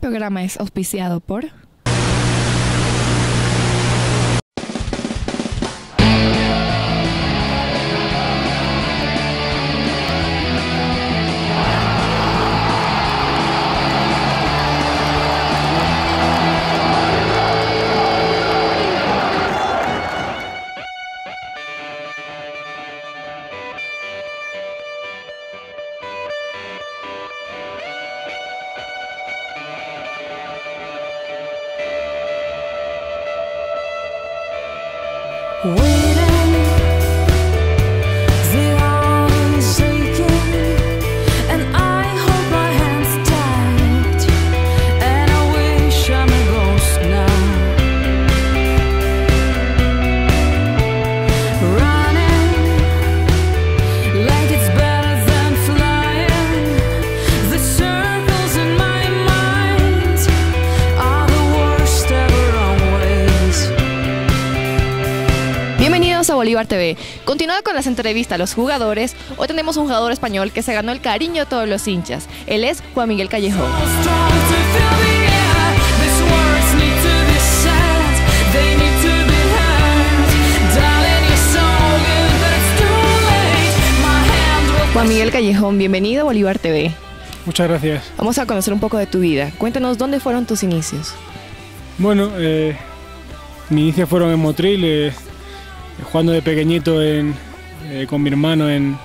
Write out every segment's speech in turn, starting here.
programa es auspiciado por... 为 Bolívar TV. Continuando con las entrevistas a los jugadores, hoy tenemos un jugador español que se ganó el cariño de todos los hinchas. Él es Juan Miguel Callejón. Juan Miguel Callejón, bienvenido a Bolívar TV. Muchas gracias. Vamos a conocer un poco de tu vida. Cuéntanos dónde fueron tus inicios. Bueno, eh, mis inicios fueron en Motril, eh, jugando de pequeñito eh, con mi hermano en,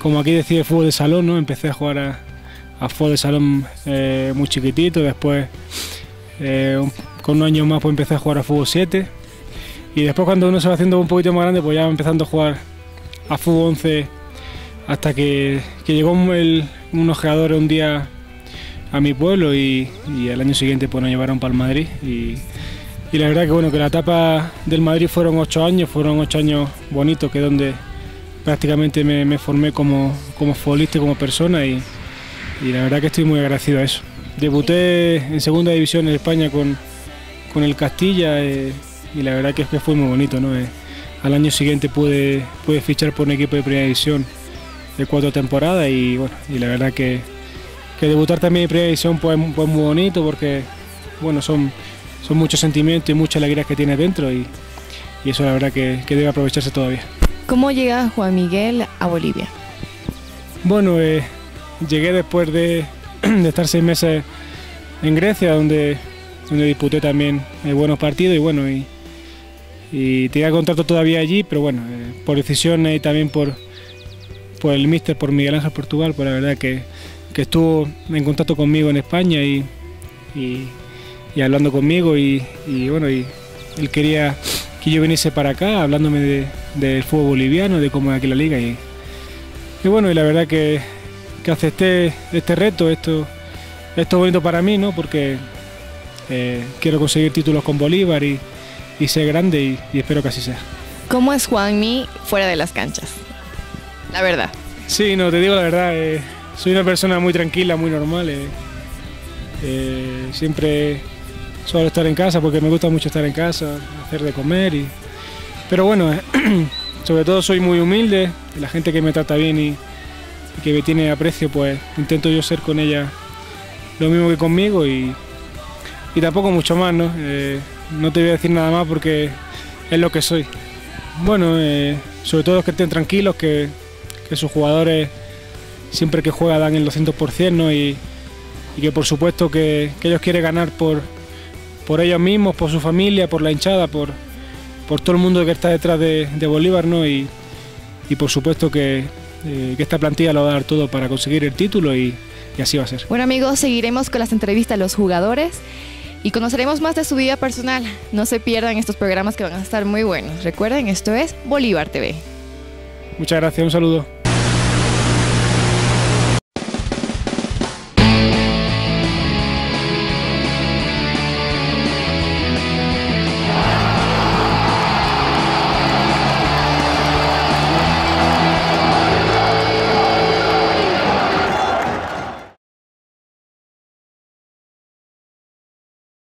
como aquí decía, fútbol de salón, ¿no? Empecé a jugar a, a fútbol de salón eh, muy chiquitito, después eh, un- con un año más pues empecé a jugar a fútbol 7 y después cuando uno se va haciendo un poquito más grande pues ya empezando a jugar a fútbol 11 hasta que, llegó un- el- unos jugadores un día a mi pueblo y, y al año siguiente pues nos llevaron para el Madrid y, y la verdad que bueno que la etapa del Madrid fueron ocho años, fueron ocho años bonitos que donde prácticamente me, formé como, como futbolista como persona y, y la verdad que estoy muy agradecido a eso. Debuté en segunda división en España con, con el Castilla eh, y la verdad que, es fue muy bonito. ¿no? Eh, al año siguiente pude, pude fichar por un equipo de primera división de cuatro temporadas y bueno, y la verdad que, que debutar también en primera división pues, pues muy bonito porque bueno, son, son muchos sentimientos y mucha alegría que tiene dentro y, y eso la verdad que, que debe aprovecharse todavía. ¿Cómo llega Juan Miguel a Bolivia? Bueno, eh, llegué después de, de estar seis meses en Grecia, donde, donde disputé también eh, buenos partidos y bueno, y, y tenía contrato todavía allí, pero bueno, eh, por decisiones y también por, por el míster, por Miguel Ángel Portugal, pues la verdad que, que estuvo en contacto conmigo en España y, y, y hablando conmigo y, y bueno, y él quería que yo viniese para acá, hablándome de- del fútbol boliviano, de cómo es aquí la liga y, y bueno, y la verdad que, que acepté este reto, esto, esto es bonito para mí, ¿no? Porque eh, quiero conseguir títulos con Bolívar y, y ser grande y, y espero que así sea. ¿Cómo es Juanmi fuera de las canchas? La verdad. Sí, no, te digo la verdad, eh, soy una persona muy tranquila, muy normal. eh, siempre suelo estar en casa porque me gusta mucho estar en casa, hacer de comer. Y, pero bueno, eh, sobre todo soy muy humilde, la gente que me trata bien y, que me tiene aprecio, pues intento yo ser con ella lo mismo que conmigo y, y tampoco mucho más, ¿no? Eh, no te voy a decir nada más porque es lo que soy. Bueno, eh, sobre todo que estén tranquilos, que, que sus jugadores siempre que juegan dan el 200%, ¿no? Y, que por supuesto que ellos quieren ganar por, por ellos mismos, por su familia, por la hinchada, por, por todo el mundo que está detrás de, de Bolívar, ¿no? Y, y por supuesto que, eh, que esta plantilla lo va a dar todo para conseguir el título y, y así va a ser. Bueno amigos, seguiremos con las entrevistas a los jugadores y conoceremos más de su vida personal. No se pierdan estos programas que van a estar muy buenos. Recuerden, esto es Bolívar TV. Muchas gracias, un saludo.